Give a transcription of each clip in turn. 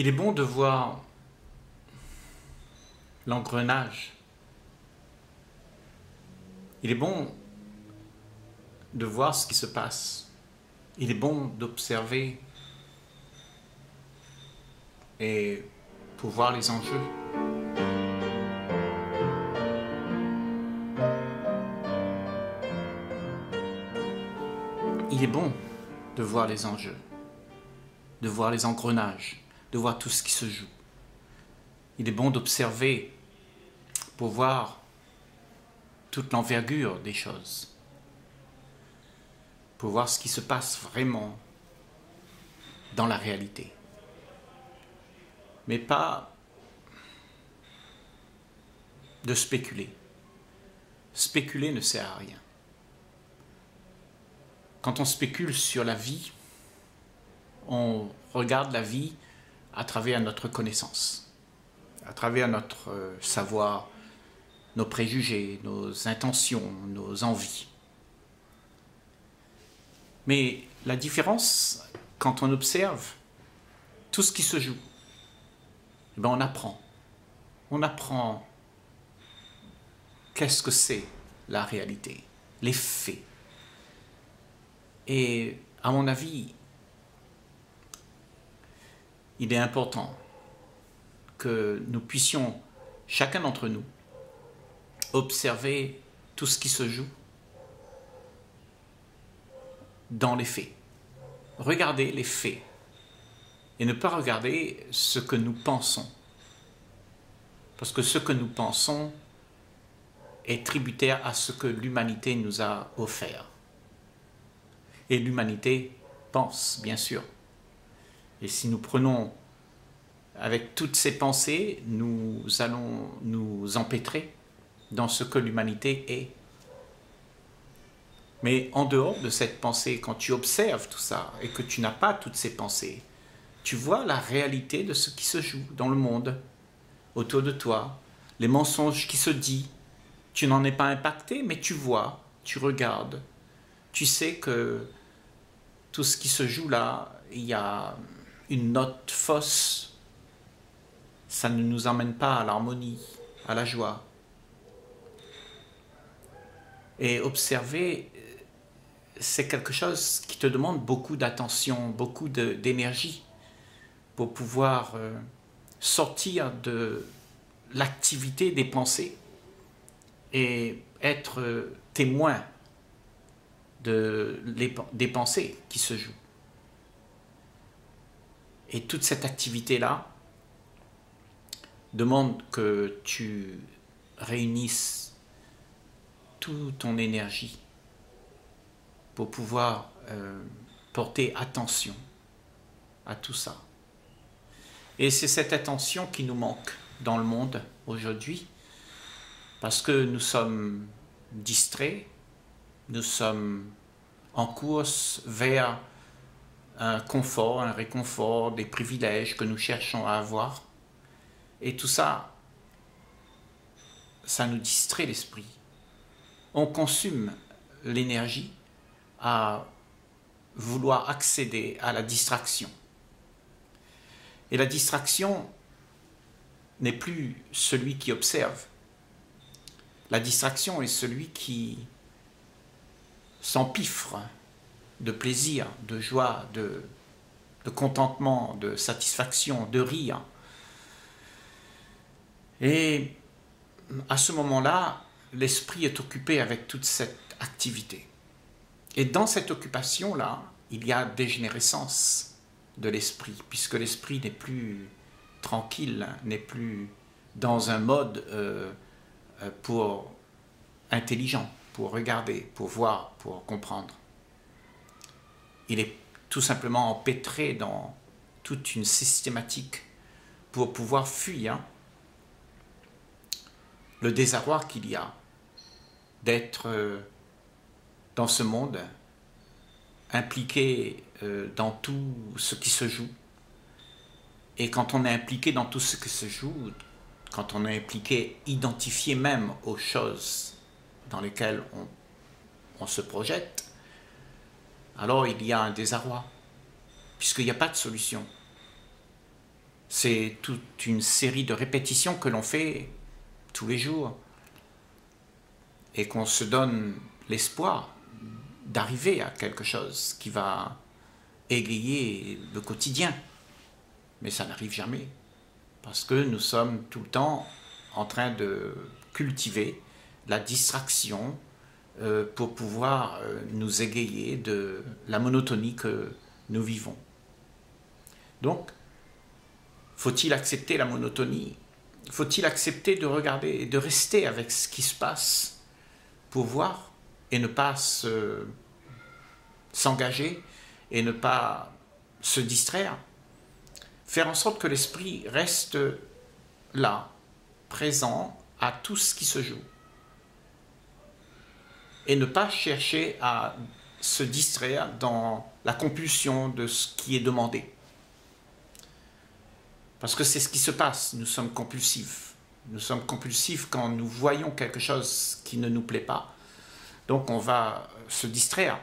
Il est bon de voir l'engrenage. Il est bon de voir ce qui se passe. Il est bon d'observer et pour voir les enjeux. Il est bon de voir les enjeux, de voir les engrenages, de voir tout ce qui se joue. Il est bon d'observer pour voir toute l'envergure des choses, pour voir ce qui se passe vraiment dans la réalité. Mais pas de spéculer. Spéculer ne sert à rien. Quand on spécule sur la vie, on regarde la vie à travers notre connaissance, à travers notre euh, savoir, nos préjugés, nos intentions, nos envies. Mais la différence, quand on observe tout ce qui se joue, eh ben on apprend. On apprend qu'est-ce que c'est la réalité, les faits. Et à mon avis, il est important que nous puissions, chacun d'entre nous, observer tout ce qui se joue dans les faits. Regarder les faits et ne pas regarder ce que nous pensons. Parce que ce que nous pensons est tributaire à ce que l'humanité nous a offert. Et l'humanité pense, bien sûr. Et si nous prenons avec toutes ces pensées, nous allons nous empêtrer dans ce que l'humanité est. Mais en dehors de cette pensée, quand tu observes tout ça et que tu n'as pas toutes ces pensées, tu vois la réalité de ce qui se joue dans le monde, autour de toi, les mensonges qui se disent. Tu n'en es pas impacté, mais tu vois, tu regardes, tu sais que tout ce qui se joue là, il y a une note fausse. Ça ne nous emmène pas à l'harmonie, à la joie. Et observer, c'est quelque chose qui te demande beaucoup d'attention, beaucoup d'énergie pour pouvoir euh, sortir de l'activité des pensées et être euh, témoin de, des pensées qui se jouent. Et toute cette activité-là demande que tu réunisses toute ton énergie pour pouvoir euh, porter attention à tout ça. Et c'est cette attention qui nous manque dans le monde aujourd'hui, parce que nous sommes distraits, nous sommes en course vers un confort, un réconfort, des privilèges que nous cherchons à avoir. Et tout ça, ça nous distrait l'esprit. On consume l'énergie à vouloir accéder à la distraction. Et la distraction n'est plus celui qui observe. La distraction est celui qui s'empiffre de plaisir, de joie, de, contentement, de satisfaction, de rire. Et à ce moment-là, l'esprit est occupé avec toute cette activité. Et dans cette occupation-là, il y a dégénérescence de l'esprit, puisque l'esprit n'est plus tranquille, n'est plus dans un mode euh, euh, pour intelligent pour regarder, pour voir, pour comprendre. Il est tout simplement empêtré dans toute une systématique pour pouvoir fuir le désarroi qu'il y a d'être euh, dans ce monde, impliqué euh, dans tout ce qui se joue. Et quand on est impliqué dans tout ce qui se joue, quand on est impliqué, identifié même aux choses dans lesquels on, se projette, alors il y a un désarroi, puisqu'il n'y a pas de solution. C'est toute une série de répétitions que l'on fait tous les jours et qu'on se donne l'espoir d'arriver à quelque chose qui va égayer le quotidien. Mais ça n'arrive jamais parce que nous sommes tout le temps en train de cultiver la distraction euh, pour pouvoir euh, nous égayer de la monotonie que nous vivons. Donc, faut-il accepter la monotonie? Faut-il accepter de regarder et de rester avec ce qui se passe pour voir et ne pas s'engager et ne pas se distraire? Faire en sorte que l'esprit reste là, présent à tout ce qui se joue. Et ne pas chercher à se distraire dans la compulsion de ce qui est demandé. Parce que c'est ce qui se passe, nous sommes compulsifs. Nous sommes compulsifs quand nous voyons quelque chose qui ne nous plaît pas. Donc on va se distraire,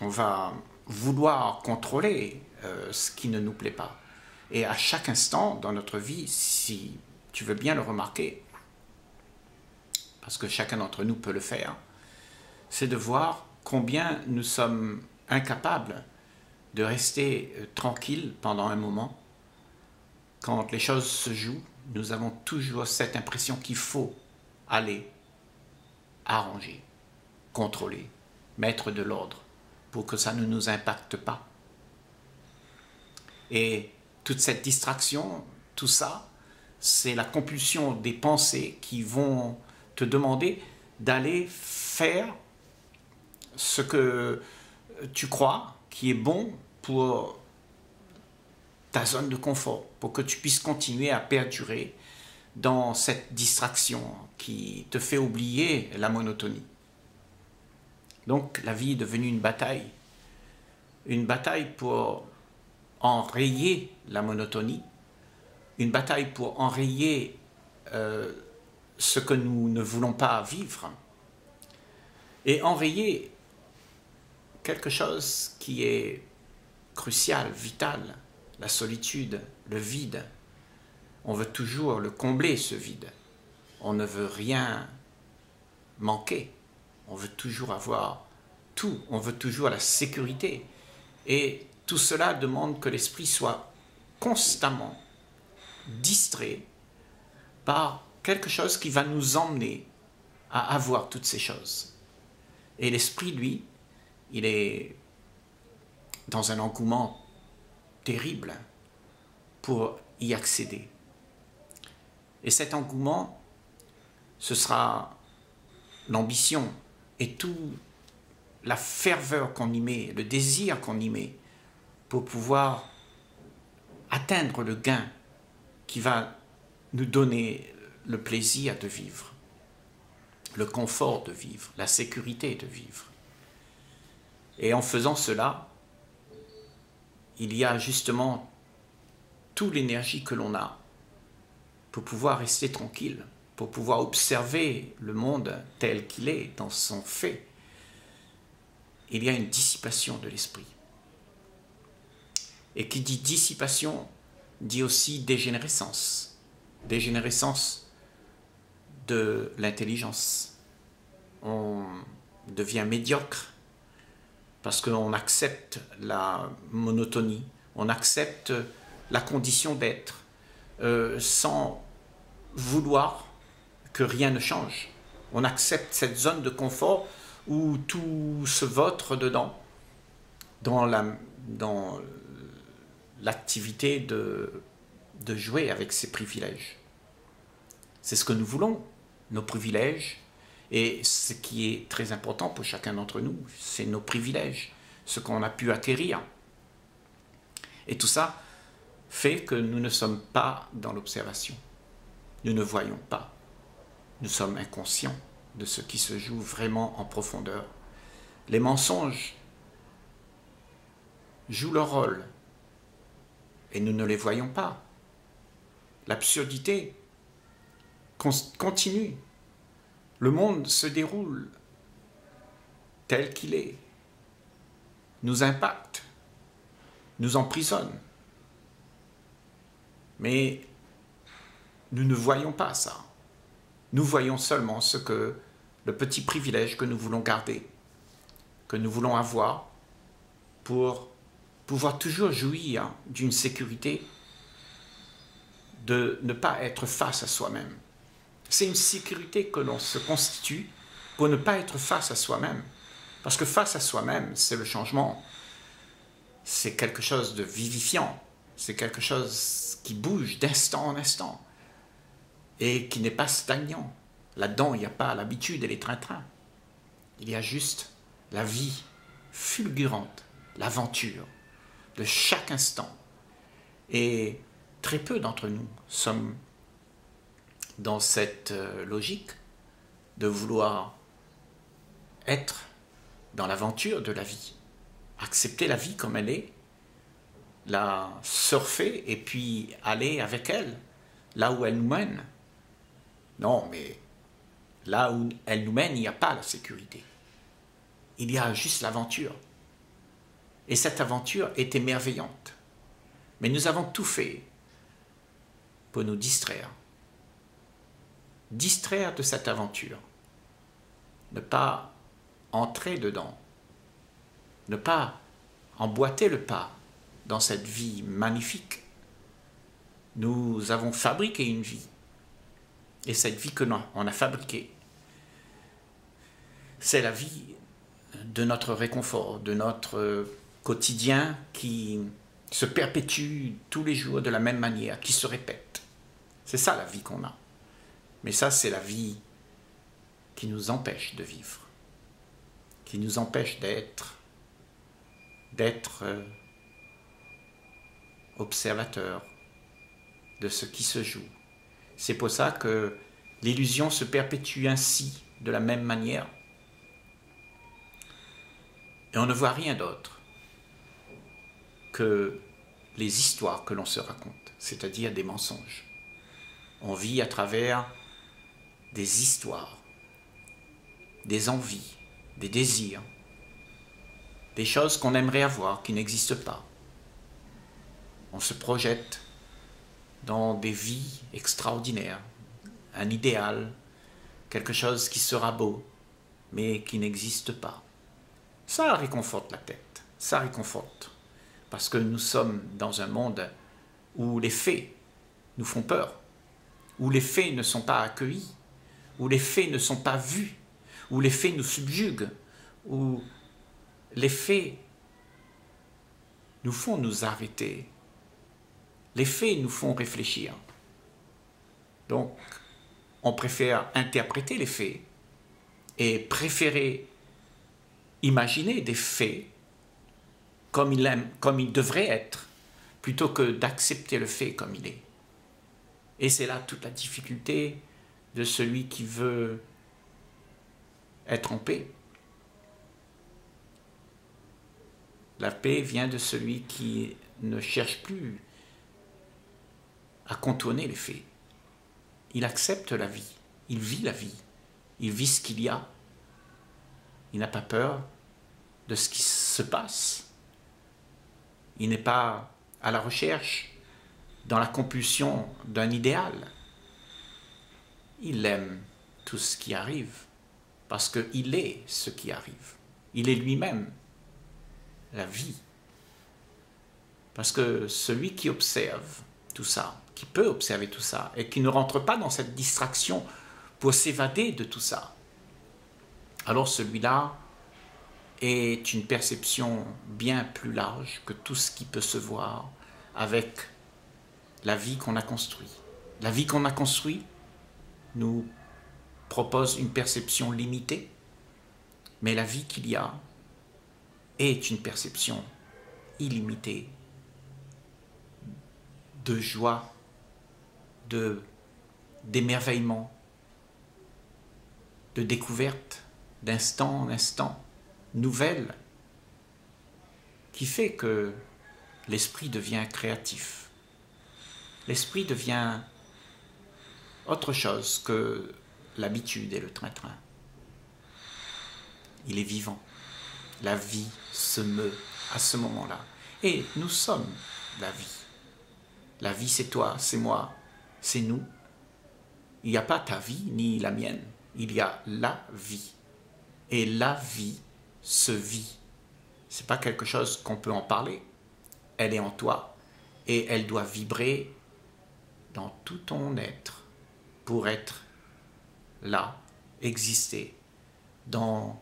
on va vouloir contrôler euh, ce qui ne nous plaît pas. Et à chaque instant dans notre vie, si tu veux bien le remarquer, parce que chacun d'entre nous peut le faire, c'est de voir combien nous sommes incapables de rester euh, tranquilles pendant un moment. Quand les choses se jouent, nous avons toujours cette impression qu'il faut aller arranger, contrôler, mettre de l'ordre pour que ça ne nous impacte pas. Et toute cette distraction, tout ça, c'est la compulsion des pensées qui vont te demander d'aller faire ce que tu crois qui est bon pour ta zone de confort, pour que tu puisses continuer à perdurer dans cette distraction qui te fait oublier la monotonie. Donc la vie est devenue une bataille, une bataille pour enrayer la monotonie, une bataille pour enrayer euh, ce que nous ne voulons pas vivre, et enrayer quelque chose qui est crucial, vital, la solitude, le vide. On veut toujours le combler, ce vide. On ne veut rien manquer. On veut toujours avoir tout. On veut toujours la sécurité. Et tout cela demande que l'esprit soit constamment distrait par quelque chose qui va nous emmener à avoir toutes ces choses. Et l'esprit, lui, il est dans un engouement terrible pour y accéder. Et cet engouement, ce sera l'ambition et toute la ferveur qu'on y met, le désir qu'on y met pour pouvoir atteindre le gain qui va nous donner le plaisir de vivre, le confort de vivre, la sécurité de vivre. Et en faisant cela, il y a justement toute l'énergie que l'on a pour pouvoir rester tranquille, pour pouvoir observer le monde tel qu'il est dans son fait. Il y a une dissipation de l'esprit. Et qui dit dissipation dit aussi dégénérescence. Dégénérescence de l'intelligence. On devient médiocre parce qu'on accepte la monotonie, on accepte la condition d'être, euh, sans vouloir que rien ne change. On accepte cette zone de confort où tout se vautre dedans, dans la, dans l'activité de, de jouer avec ses privilèges. C'est ce que nous voulons, nos privilèges, et ce qui est très important pour chacun d'entre nous, c'est nos privilèges, ce qu'on a pu acquérir. Et tout ça fait que nous ne sommes pas dans l'observation. Nous ne voyons pas. Nous sommes inconscients de ce qui se joue vraiment en profondeur. Les mensonges jouent leur rôle et nous ne les voyons pas. L'absurdité continue le monde se déroule tel qu'il est, nous impacte, nous emprisonne. Mais nous ne voyons pas ça. Nous voyons seulement ce que le petit privilège que nous voulons garder, que nous voulons avoir pour pouvoir toujours jouir d'une sécurité de ne pas être face à soi-même. C'est une sécurité que l'on se constitue pour ne pas être face à soi-même. Parce que face à soi-même, c'est le changement. C'est quelque chose de vivifiant. C'est quelque chose qui bouge d'instant en instant. Et qui n'est pas stagnant. Là-dedans, il n'y a pas l'habitude et les trains-trains. Il y a juste la vie fulgurante, l'aventure de chaque instant. Et très peu d'entre nous sommes dans cette euh, logique de vouloir être dans l'aventure de la vie, accepter la vie comme elle est, la surfer et puis aller avec elle là où elle nous mène. Non, mais là où elle nous mène, il n'y a pas la sécurité. Il y a juste l'aventure. Et cette aventure est émerveillante. Mais nous avons tout fait pour nous distraire. Distraire de cette aventure. Ne pas entrer dedans. Ne pas emboîter le pas dans cette vie magnifique. Nous avons fabriqué une vie. Et cette vie que l'on a fabriquée, c'est la vie de notre réconfort, de notre quotidien qui se perpétue tous les jours de la même manière, qui se répète. C'est ça la vie qu'on a. Mais ça, c'est la vie qui nous empêche de vivre, qui nous empêche d'être, d'être euh, observateur de ce qui se joue. C'est pour ça que l'illusion se perpétue ainsi, de la même manière. Et on ne voit rien d'autre que les histoires que l'on se raconte, c'est-à-dire des mensonges. On vit à travers des histoires, des envies, des désirs, des choses qu'on aimerait avoir qui n'existent pas. On se projette dans des vies extraordinaires, un idéal, quelque chose qui sera beau, mais qui n'existe pas. Ça réconforte la tête, ça réconforte parce que nous sommes dans un monde où les faits nous font peur, où les faits ne sont pas accueillis, où les faits ne sont pas vus, où les faits nous subjuguent, où les faits nous font nous arrêter. Les faits nous font réfléchir. Donc, on préfère interpréter les faits et préférer imaginer des faits comme il, aime, comme il devrait être, plutôt que d'accepter le fait comme il est. Et c'est là toute la difficulté de celui qui veut être en paix. La paix vient de celui qui ne cherche plus à contourner les faits. Il accepte la vie, il vit la vie, il vit ce qu'il y a. Il n'a pas peur de ce qui se passe. Il n'est pas à la recherche dans la compulsion d'un idéal. Il aime tout ce qui arrive parce qu'il est ce qui arrive. Il est lui-même la vie. Parce que celui qui observe tout ça, qui peut observer tout ça, et qui ne rentre pas dans cette distraction pour s'évader de tout ça, alors celui-là est une perception bien plus large que tout ce qui peut se voir avec la vie qu'on a construite. La vie qu'on a construite nous propose une perception limitée, mais la vie qu'il y a est une perception illimitée de joie, de d'émerveillement, de découverte, d'instant en instant nouvelle qui fait que l'esprit devient créatif. L'esprit devient autre chose que l'habitude et le train-train. Il est vivant. La vie se meut à ce moment-là. Et nous sommes la vie. La vie, c'est toi, c'est moi, c'est nous. Il n'y a pas ta vie ni la mienne. Il y a la vie. Et la vie se vit. C'est pas quelque chose qu'on peut en parler. Elle est en toi et elle doit vibrer dans tout ton être pour être là, exister dans,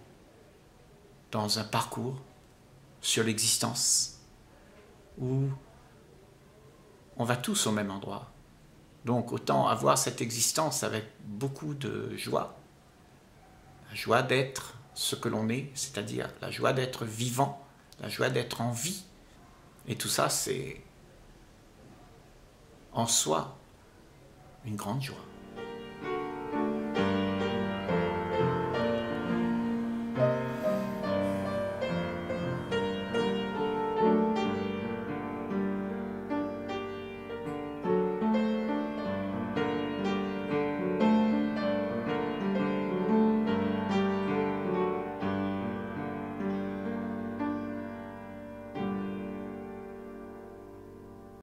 dans un parcours sur l'existence où on va tous au même endroit. Donc autant avoir cette existence avec beaucoup de joie, la joie d'être ce que l'on est, c'est-à-dire la joie d'être vivant, la joie d'être en vie. Et tout ça, c'est en soi une grande joie.